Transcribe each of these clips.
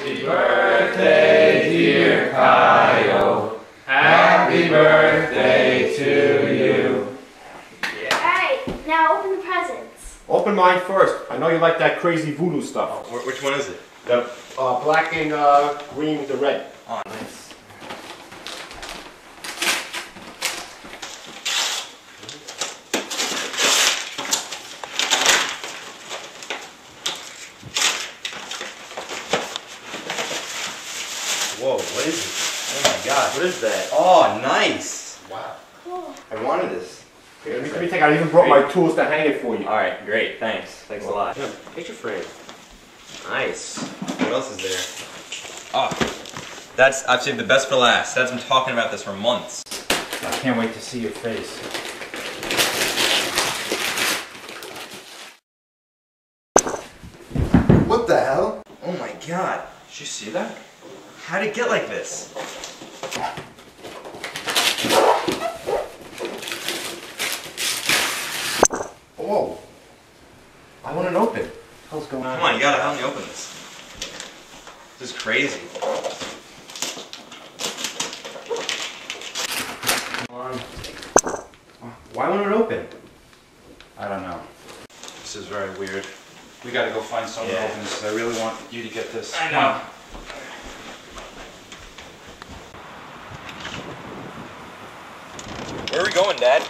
Happy birthday, dear Kyle. Happy birthday to you. Alright, now open the presents. Open mine first. I know you like that crazy voodoo stuff. Wh- Which one is it? The uh, black and uh, green with the red. Oh, nice. Whoa, what is it? Oh my god. What is that? Oh, nice. Wow. Cool. I wanted this. Here, let me, let me take. I even brought my tools to hang it for you. Alright, great. Thanks. Thanks a lot. Yeah, picture frame. Nice. What else is there? Oh, that's, I've saved the best for last. That's been talking about this for months. I can't wait to see your face. What the hell? Oh my god. Did you see that? How did it get like this? Whoa. I want it open. Hell's going on? Come on, you gotta help me open this. This is crazy. Come on. Why won't it open? I don't know. This is very weird. We gotta go find someone Yeah. to open this. I really want you to get this. I know. Where are we going, Dad?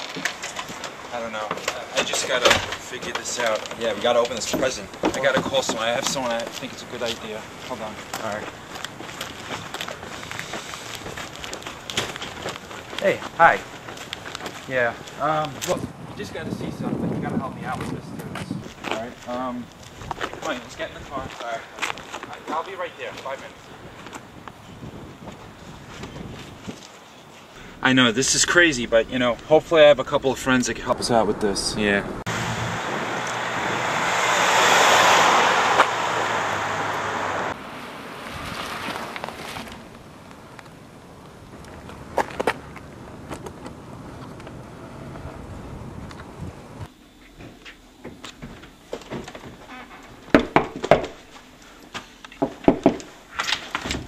I don't know. I just gotta figure this out. Yeah, we gotta open this present. I gotta call someone. I have someone I think it's a good idea. Hold on. Alright. Hey, hi. Yeah. Um, look, you just gotta see something. You gotta help me out with this, dude. All right. Um, come on, let's get in the car. All right. I'll be right there. Five minutes. I know this is crazy, but you know, hopefully I have a couple of friends that can help us out with this. Yeah.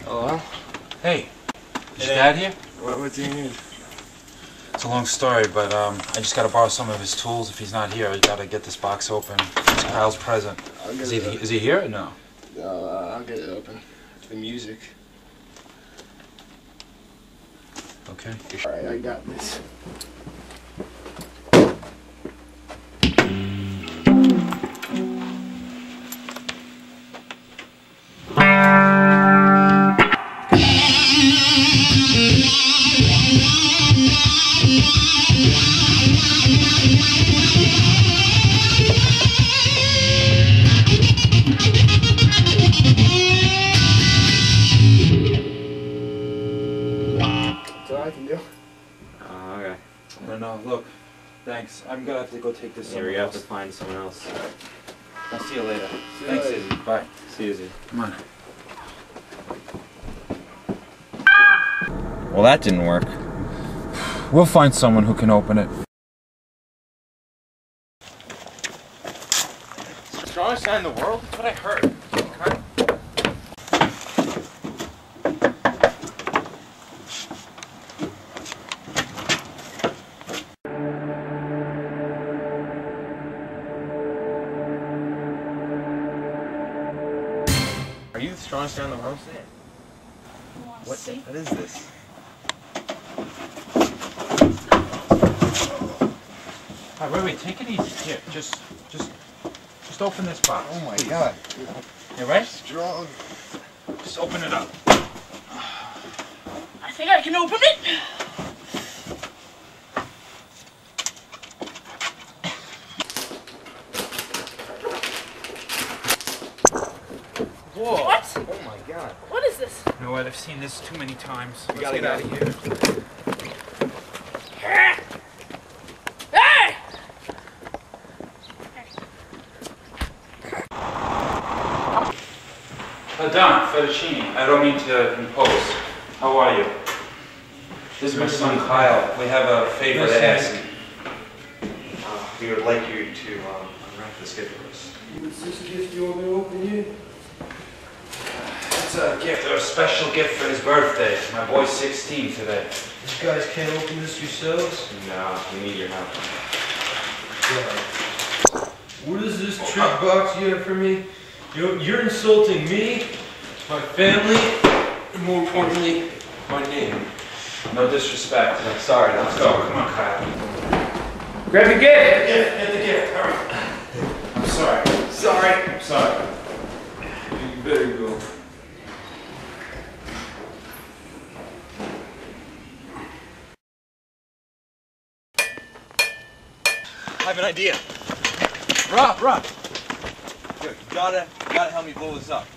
Hello? Hey, is Dad here? What, what do you need? It's a long story, but um, I just gotta borrow some of his tools. If he's not here, I gotta get this box open. It's Kyle's present. Is he, is he here or no? Uh, I'll get it open. The music. Okay. Alright, I got this. I'm gonna have to go take this Yeah, we somewhere have to find someone else. I'll see you later. you Thanks, later. Izzy. Bye. See you, Z. Come on. Well, that didn't work. We'll find someone who can open it. Strongest guy in the world? That's what I heard. You the strongest guy the world? What, what is this? All right, wait, wait. Take it easy. Here, just, just, just open this box. Oh my please. god. You right? Strong. Just open it up. I think I can open it. Whoa. What? Oh my god. What is this? You know what? I've seen this too many times. Let's gotta get go. out of here. Hey! Don, Fettuccine, I don't mean to impose. How are you? This is my son Kyle. We have a favor to ask. Uh, we would like you to um, unwrap this gift for us. What's this gift you want me to open here? It's It's a gift, or a special gift for his birthday. My boy's 16 today. You guys can't open this yourselves? No, we need your help. What is this trick box you have for me? You're, you're insulting me, my family, and more importantly, my name. No disrespect. Sorry, Let's go. Oh, come on, Kyle. Grab your gift! Gift, get the gift. Hurry. I'm sorry. Sorry. I'm sorry. You better go. I have an idea. Rob, Rob. Yo, you gotta, you gotta help me blow this up.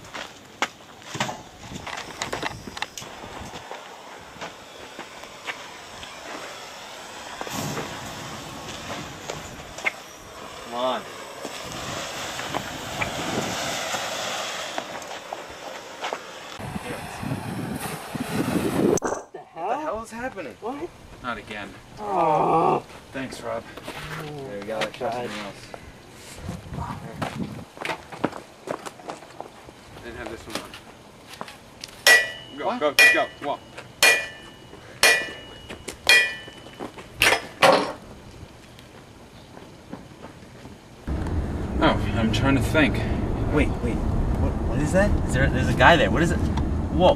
Come on. What the hell What the hell is happening? What? Not again. Oh. Thanks, Rob. There we go. Oh, Let's try something else. Then have this one on. Go, go, go. Walk. Oh, I'm trying to think. Wait, wait. What, what is that? Is there? There's a guy there. What is it? Whoa.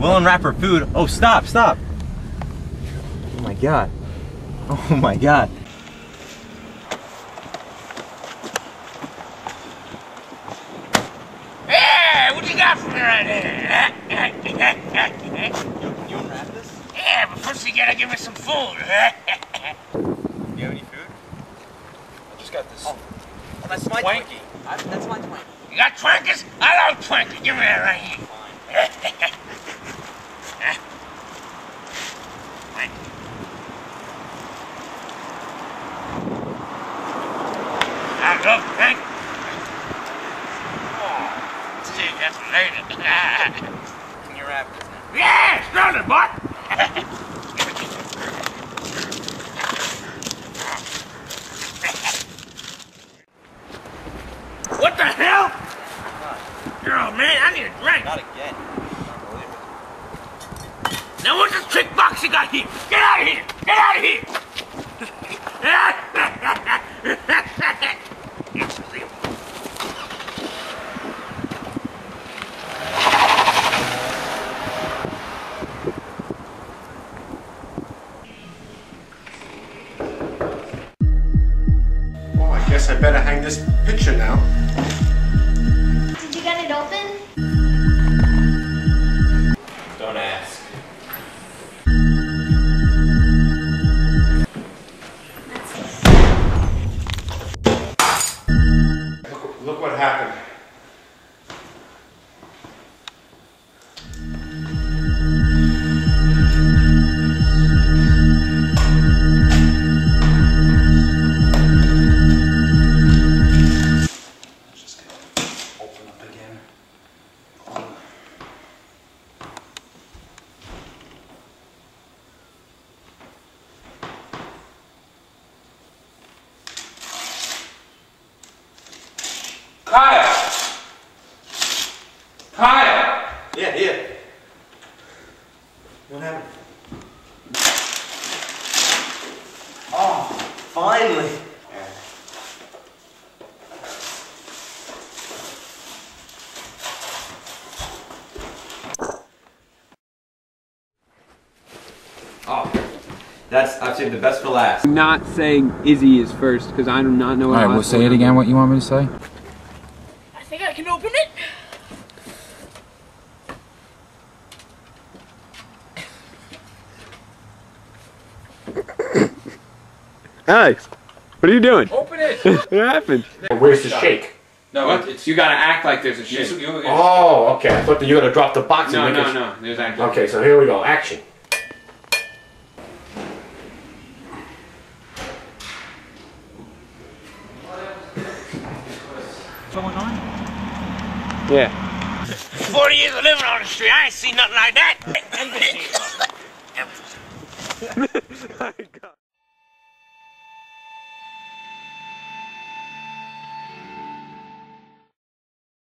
Will and Rapper Food. Oh, stop, stop. Oh my god. Oh my god. Hey, what you got for me right here? You, you unwrap this? yeah, but first you gotta give me some food. You have any food? I just got this. Oh, that's my Twinkie. Twinkie. I, that's my Twinkie. you got Twinkers? I love Twinkers. Give me that right here. I love oh, Twinkers. Oh, see, that's later. Can you wrap this now? yeah, smell it, boy. what the hell? Oh man, I need a drink. Not again. Now what's this trick box you got here? Get out of here! Get out of here! I better hang this picture now. Yeah, yeah. What happened? Oh, finally. Oh, that's I've saved the best for last. I'm not saying Izzy is first because I do not know. All right, we'll say it again. What you want me to say? I think I can open it. Alex, what are you doing? Open it. What happened? Where's the shake? No, What? it's You gotta act like there's a you, shake. you, Oh, okay. I thought that you were gonna drop the box No, and no, no. There's actually. Okay, so here we go. Action. Yeah. 40 years of living on the street, I ain't seen nothing like that. Oh my God.